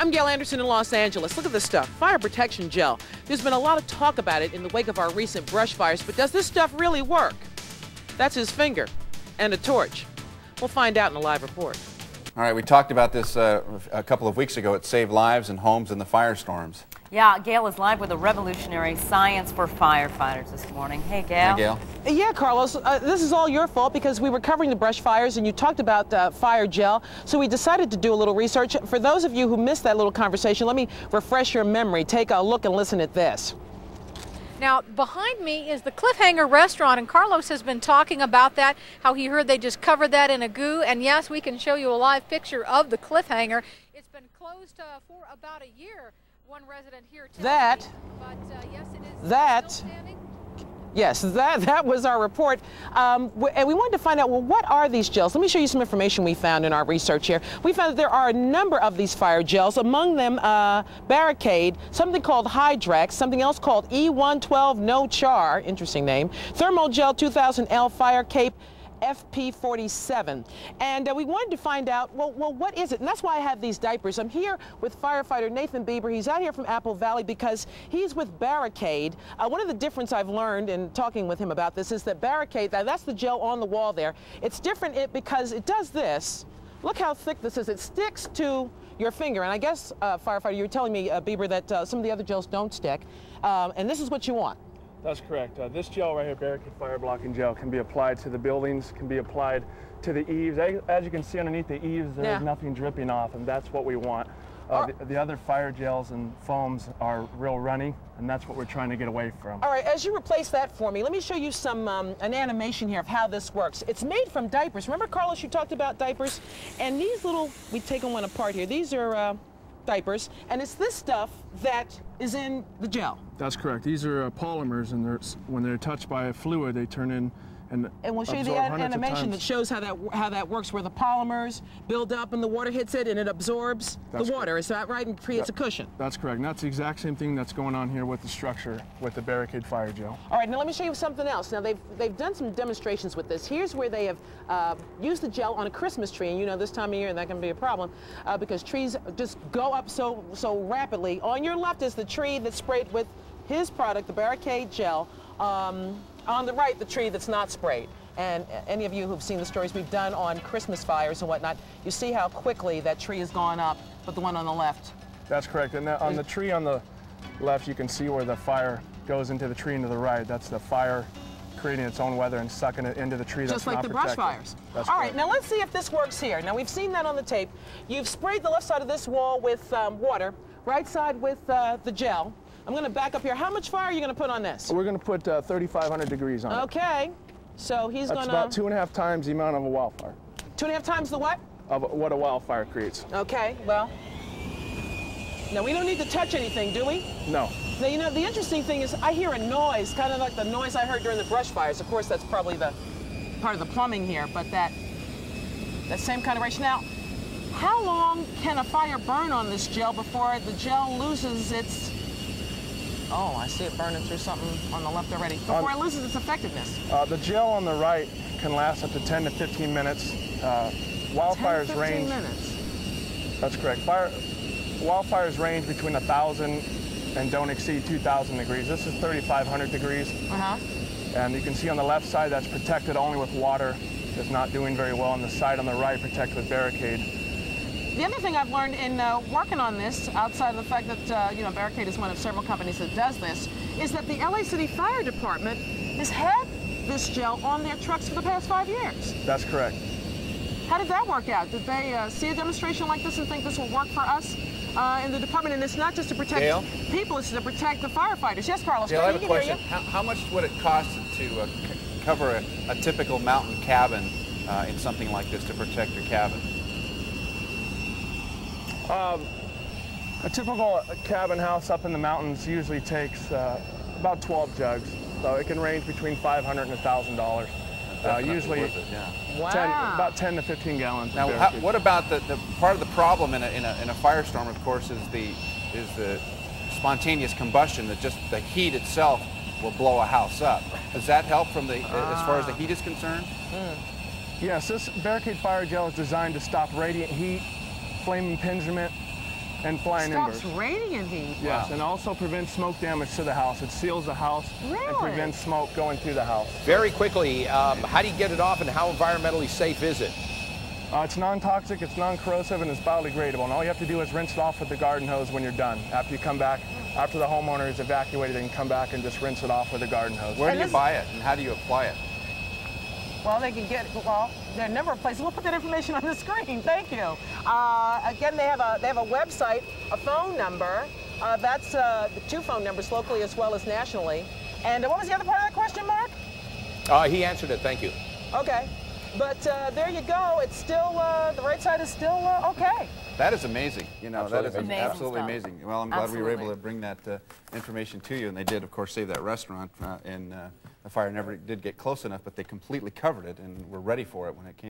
I'm Gayle Anderson in Los Angeles. Look at this stuff fire protection gel. There's been a lot of talk about it in the wake of our recent brush fires, but does this stuff really work? That's his finger and a torch. We'll find out in a live report. All right, we talked about this uh, a couple of weeks ago. It saved lives and homes in the firestorms. Yeah, Gayle is live with a revolutionary science for firefighters this morning. Hey, Gayle. Hey, Gayle. Yeah, Carlos, uh, this is all your fault because we were covering the brush fires and you talked about uh, fire gel. So we decided to do a little research. For those of you who missed that little conversation, let me refresh your memory. Take a look and listen at this. Now, behind me is the Cliffhanger restaurant, and Carlos has been talking about that, how he heard they just covered that in a goo. And yes, we can show you a live picture of the Cliffhanger. It's been closed uh, for about a year. One resident here that, me, but, uh, yes, that, Yes, that, that was our report. Um, and we wanted to find out, well, what are these gels? Let me show you some information we found in our research here. We found that there are a number of these fire gels, among them uh, Barricade, something called Hydrex, something else called E112 No Char, interesting name, Thermogel 2000L Fire Cape, FP47. And uh, we wanted to find out, well, well, what is it? And that's why I have these diapers. I'm here with firefighter Nathan Bieber. He's out here from Apple Valley because he's with Barricade. Uh, one of the difference I've learned in talking with him about this is that Barricade, that's the gel on the wall there. It's different it, because it does this. Look how thick this is. It sticks to your finger. And I guess, uh, firefighter, you were telling me, uh, Bieber, that uh, some of the other gels don't stick. Um, and this is what you want. That's correct. Uh, this gel right here, Barricade Fire Blocking Gel, can be applied to the buildings, can be applied to the eaves. As you can see underneath the eaves, there's yeah. nothing dripping off, and that's what we want. Uh, the, the, other fire gels and foams are real runny, and that's what we're trying to get away from. All right, as you replace that for me, let me show you some um, an animation here of how this works. It's made from diapers. Remember, Carlos, you talked about diapers? And these little, we take them one apart here. These are uh, diapers, and it's this stuff that is in the gel. That's correct. These are uh, polymers, and when they're touched by a fluid, they turn in and, and we'll show you the animation that shows how that how that works, where the polymers build up and the water hits it and it absorbs that's the water. Correct. Is that right? And creates that, a cushion. That's correct. And that's the exact same thing that's going on here with the structure with the barricade fire gel. All right. Now let me show you something else. Now they've they've done some demonstrations with this. Here's where they have uh, used the gel on a Christmas tree, and you know this time of year that can be a problem uh, because trees just go up so so rapidly. On your left is the tree that's sprayed with his product, the barricade gel. Um, on the right, the tree that's not sprayed. And any of you who've seen the stories we've done on Christmas fires and whatnot, you see how quickly that tree has gone up, but the one on the left. That's correct. And on the tree on the left, you can see where the fire goes into the tree and to the right. That's the fire creating its own weather and sucking it into the tree Just like the protected. brush fires. That's All correct. right, now let's see if this works here. Now we've seen that on the tape. You've sprayed the left side of this wall with um, water, right side with uh, the gel. I'm going to back up here. How much fire are you going to put on this? We're going to put uh, 3,500 degrees on okay. it. Okay. So he's going to... That's about two and a half times the amount of a wildfire. Two and a half times the what? Of what a wildfire creates. Okay, well... Now, we don't need to touch anything, do we? No. Now, you know, the interesting thing is I hear a noise, kind of like the noise I heard during the brush fires. Of course, that's probably the part of the plumbing here, but that, that same kind of ratio. Now, how long can a fire burn on this gel before the gel loses its Oh, I see it burning through something on the left already. Before um, it loses its effectiveness. Uh, the gel on the right can last up to 10 to 15 minutes. Uh, wildfires 10, 15 range. minutes. That's correct. Fire, wildfires range between 1,000 and don't exceed 2,000 degrees. This is 3,500 degrees. Uh-huh. And you can see on the left side that's protected only with water. It's not doing very well. On the side on the right, protected with barricade. The other thing I've learned in uh, working on this, outside of the fact that uh, you know Barricade is one of several companies that does this, is that the LA City Fire Department has had this gel on their trucks for the past five years. That's correct. How did that work out? Did they uh, see a demonstration like this and think this will work for us uh, in the department? And it's not just to protect Gayle? people, it's to protect the firefighters. Yes, Carlos. Gayle, I have a question. How, how, much would it cost to uh, cover a, a, typical mountain cabin uh, in something like this to protect your cabin? Um, a typical cabin house up in the mountains usually takes uh, about 12 jugs, so it can range between 500 and $1,000. Uh, usually it, yeah. wow. 10, about 10 to 15 gallons. Now, how, what about the, the, part of the problem in a, in, a, in a firestorm, of course, is the, is the spontaneous combustion that just the heat itself will blow a house up. Does that help from the, as far as the heat is concerned? Mm. Yes, this barricade fire gel is designed to stop radiant heat flame impingement, and flying Stops embers. radiant heat. Yes, Wow. and also prevents smoke damage to the house. It seals the house and prevents smoke going through the house. Very quickly, um, how do you get it off and how environmentally safe is it? Uh, it's non-toxic, it's non-corrosive, and it's biodegradable. And all you have to do is rinse it off with the garden hose when you're done. After you come back, after the homeowner is evacuated, they can come back and just rinse it off with a garden hose. Where And do you buy it and how do you apply it? Well, they can get, well, there are a number of places. We'll put that information on the screen. Thank you. Uh, again, they have a they have a website, a phone number. Uh, that's uh, the two phone numbers locally as well as nationally. And uh, what was the other part of that question, Mark? Uh, he answered it. Thank you. Okay. But uh, there you go. It's still, uh, the right side is still uh, okay. That is amazing. You know, that is Absolutely amazing. absolutely Amazing amazing. Well, I'm glad we were able to bring that uh, information to you, and they did, of course, save that restaurant. Uh, and uh, the fire never did get close enough, but they completely covered it, and were ready for it when it came.